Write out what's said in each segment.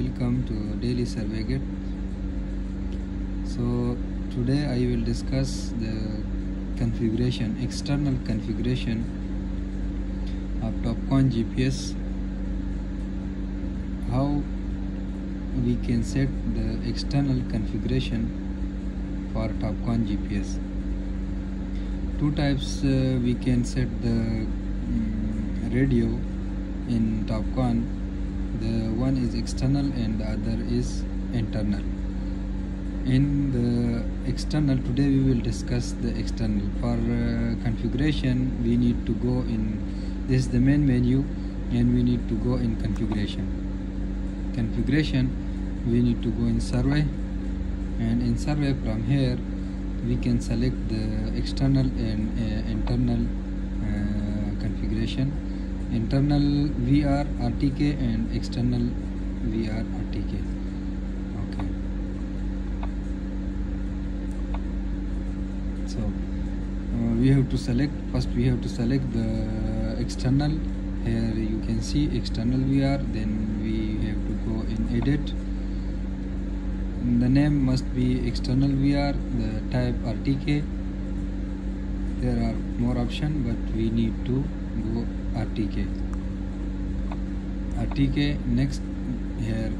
welcome to Daily Survey Gate. So today I will discuss the configuration, external configuration of Topcon GPS. How we can set the external configuration for Topcon GPS. Two types uh, we can set the mm, radio in Topcon. The one is external and the other is internal. In the external, today we will discuss the external. For uh, configuration, we need to go in. This is the main menu, and we need to go in configuration. Configuration, we need to go in survey, and in survey from here, we can select the external and uh, internal uh, configuration internal VR RTK and external VR RTK okay. So uh, we have to select first we have to select the external. Here you can see external VR then we have to go in edit. The name must be external VR the type RTK there are more options but we need to go RTK RTK next here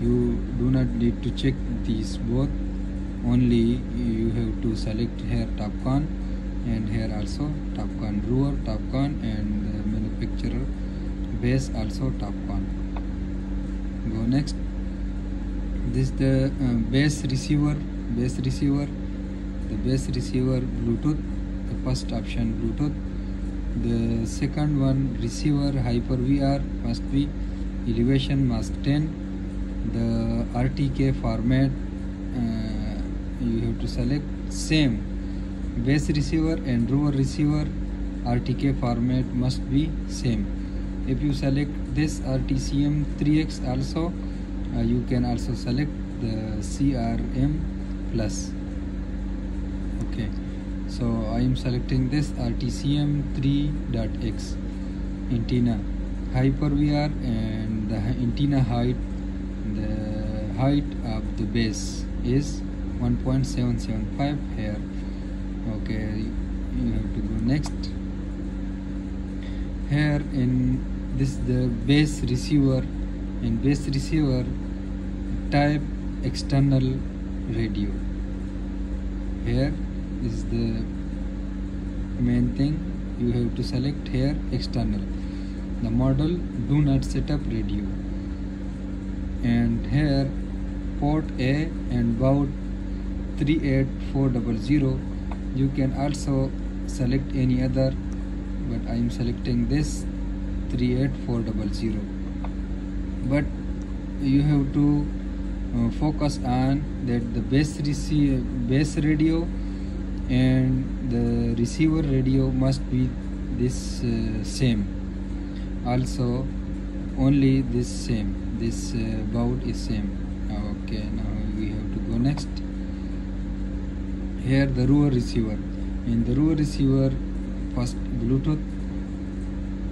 you do not need to check these both only you have to select here Topcon and here also Topcon Brewer Topcon and uh, manufacturer base also Topcon go next this the uh, base receiver base receiver the base receiver Bluetooth the first option Bluetooth the second one receiver HiPer VR must be elevation mask 10 the RTK format uh, you have to select same. Base receiver and rover receiver RTK format must be same. If you select this RTCM 3X also uh, you can also select the CMR plus. Okay so I am selecting this RTCM 3.x antenna. HiPer VR and the antenna height the height of the base is 1.775 here. Okay you have to go next. Here in this the base receiver. In base receiver type external radio. Here is the main thing. You have to select here external. The model do not set up radio. And here port A and baud 38400 you can also select any other but I am selecting this 38400 but you have to uh, focus on that the base receive base radio and the receiver radio must be this uh, same. Also only this same. This uh, baud is same. Okay now we have to go next. Here the rover receiver. In the rover receiver first bluetooth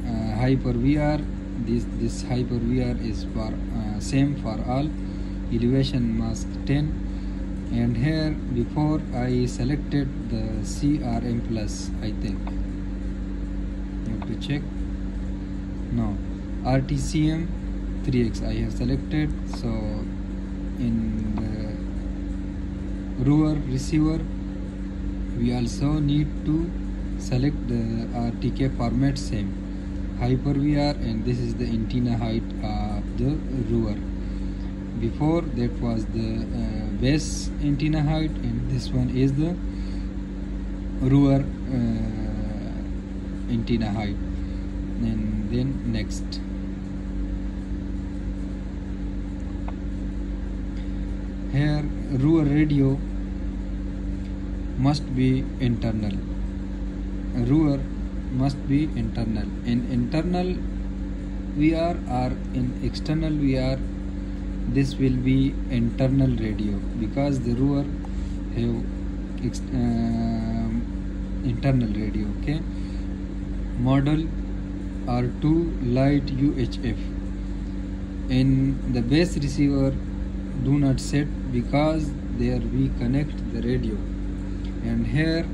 uh, HiPer VR this this HiPer VR is for uh, same for all. Elevation mask 10 and here before I selected the CMR plus I think. You have to check. No. RTCM 3x I have selected. So in the rover receiver we also need to select the RTK format same. HiPer VR and this is the antenna height of the rover before that was the uh, base antenna height and this one is the rover uh, antenna height. And then next. Here rover radio must be internal. Rover must be internal. In internal VR or in external VR this will be internal radio because the rover have uh, internal radio okay? Model R2 light UHF in the base receiver do not set because there we connect the radio. And here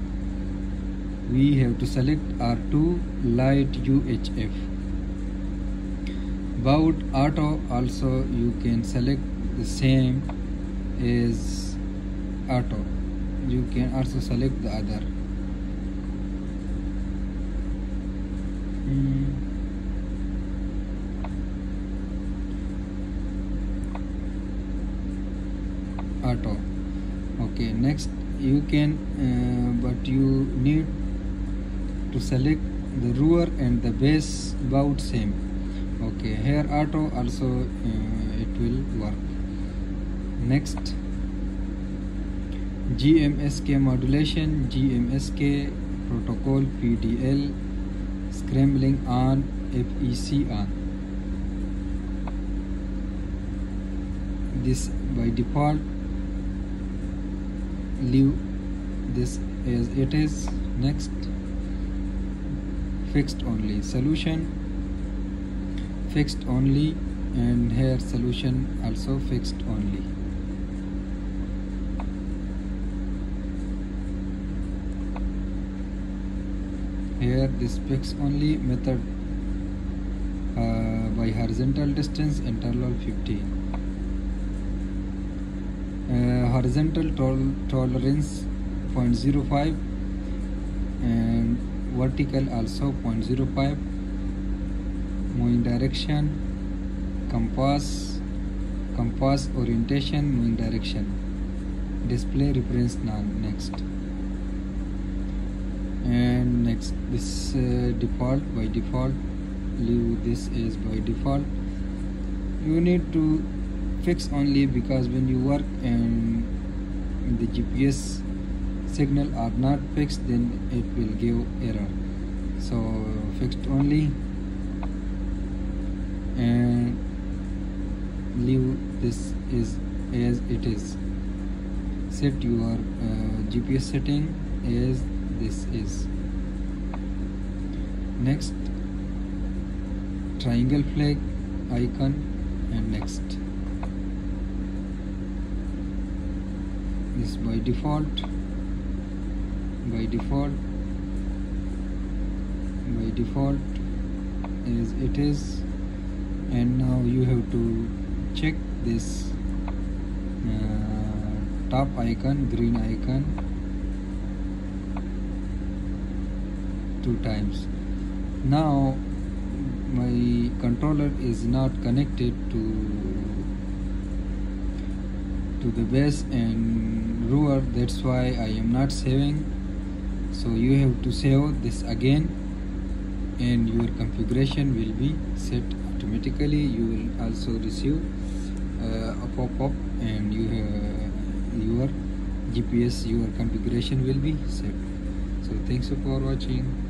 we have to select R2 light UHF about auto also you can select the same as auto you can also select the other. Mm. auto okay next you can uh, but you need to select the rover and the base about same okay here auto also uh, it will work. Next. GMSK modulation GMSK protocol PDL scrambling on FEC on. This by default leave this as it is. Next. Fixed only. Solution fixed only and here solution also fixed only. Here this fixed only method uh, by horizontal distance interval 15 uh, horizontal tol tolerance 0.05 and vertical also 0.05 moving direction compass compass orientation moving direction. Display reference none next. And next this uh, default by default leave this as by default. You need to fix only because when you work and the GPS signal are not fixed then it will give error. So fixed only and leave this is as it is. Set your uh, GPS setting as this is. Next triangle flag icon and next. This by default by default by default as it is and now you have to check this uh, top icon green icon two times. Now my controller is not connected to to the base and rover that's why I am not saving. So you have to save this again and your configuration will be set automatically you will also receive uh, a pop-up and you have your GPS your configuration will be set. So thanks for watching